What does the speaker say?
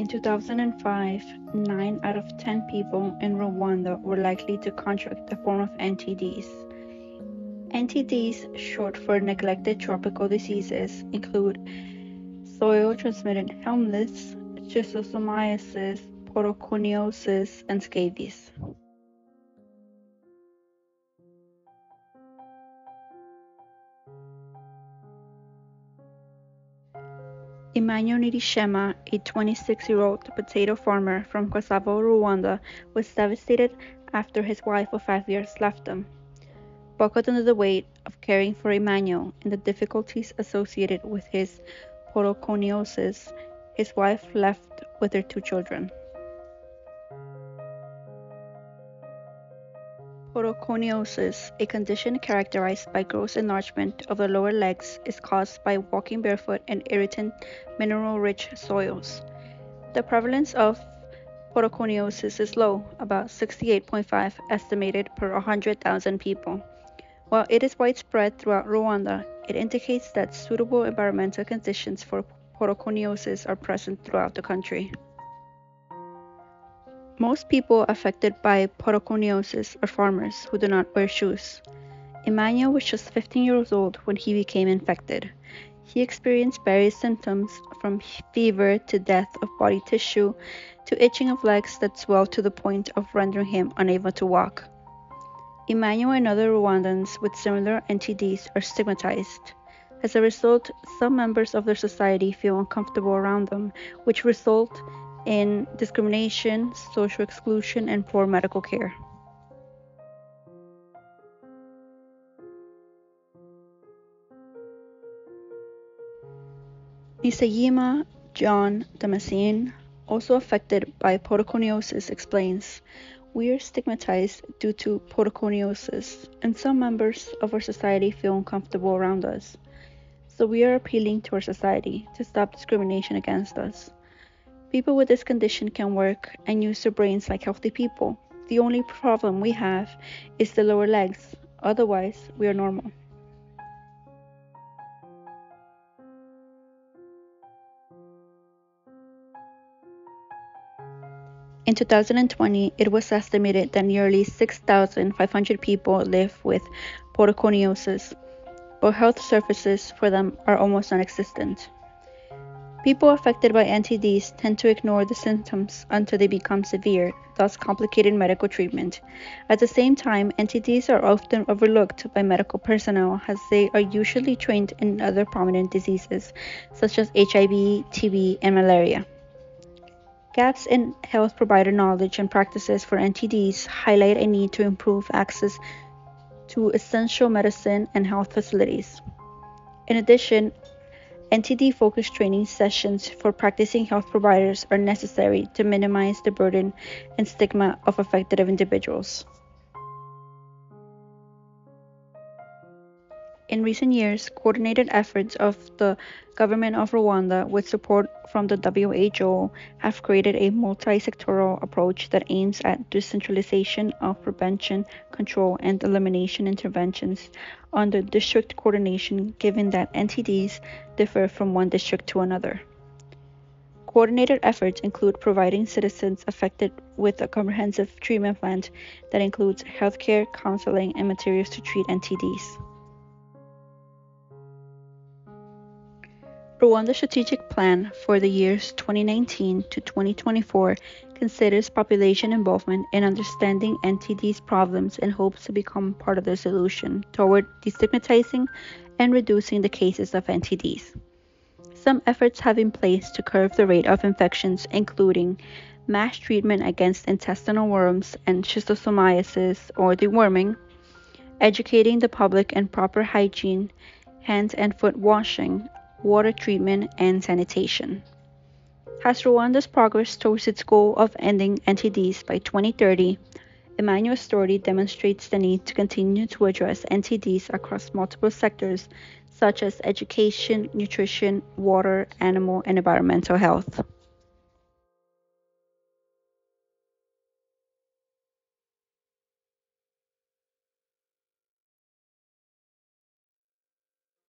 In 2005, 9 out of 10 people in Rwanda were likely to contract a form of NTDs. NTDs, short for neglected tropical diseases, include soil transmitted helminths, schistosomiasis, podoconiosis, and scabies. Emmanuel Nirishema, a 26-year-old potato farmer from Gasabo, Rwanda, was devastated after his wife of five years left him. Buckled under the weight of caring for Emmanuel and the difficulties associated with his podoconiosis, his wife left with their two children. Podoconiosis, a condition characterized by gross enlargement of the lower legs, is caused by walking barefoot in irritant, mineral-rich soils. The prevalence of podoconiosis is low, about 68.5 estimated per 100,000 people. While it is widespread throughout Rwanda, it indicates that suitable environmental conditions for podoconiosis are present throughout the country. Most people affected by podoconiosis are farmers who do not wear shoes. Emmanuel was just 15 years old when he became infected. He experienced various symptoms from fever to death of body tissue to itching of legs that swelled to the point of rendering him unable to walk. Emmanuel and other Rwandans with similar NTDs are stigmatized. As a result, some members of their society feel uncomfortable around them, which result in discrimination, social exclusion, and poor medical care. Nisayima John Damascene, also affected by podoconiosis, explains We are stigmatized due to podoconiosis, and some members of our society feel uncomfortable around us. So we are appealing to our society to stop discrimination against us. People with this condition can work and use their brains like healthy people. The only problem we have is the lower legs. Otherwise, we are normal. In 2020, it was estimated that nearly 6,500 people live with podoconiosis, but health services for them are almost non existent. People affected by NTDs tend to ignore the symptoms until they become severe, thus complicating medical treatment. At the same time, NTDs are often overlooked by medical personnel as they are usually trained in other prominent diseases such as HIV, TB, and malaria. Gaps in health provider knowledge and practices for NTDs highlight a need to improve access to essential medicine and health facilities. In addition, NTD focused training sessions for practicing health providers are necessary to minimize the burden and stigma of affected individuals. In recent years, coordinated efforts of the government of Rwanda, with support from the WHO, have created a multi sectoral approach that aims at decentralization of prevention, control, and elimination interventions under district coordination, given that NTDs differ from one district to another. Coordinated efforts include providing citizens affected with a comprehensive treatment plan that includes healthcare, counseling, and materials to treat NTDs. Rwanda's strategic plan for the years 2019 to 2024 considers population involvement in understanding NTD's problems and hopes to become part of the solution toward destigmatizing and reducing the cases of NTDs. Some efforts have been placed to curb the rate of infections, including mass treatment against intestinal worms and schistosomiasis or deworming, educating the public in proper hygiene, hand and foot washing, water treatment, and sanitation. As Rwanda's progress towards its goal of ending NTDs by 2030, Emmanuel's story demonstrates the need to continue to address NTDs across multiple sectors such as education, nutrition, water, animal, and environmental health.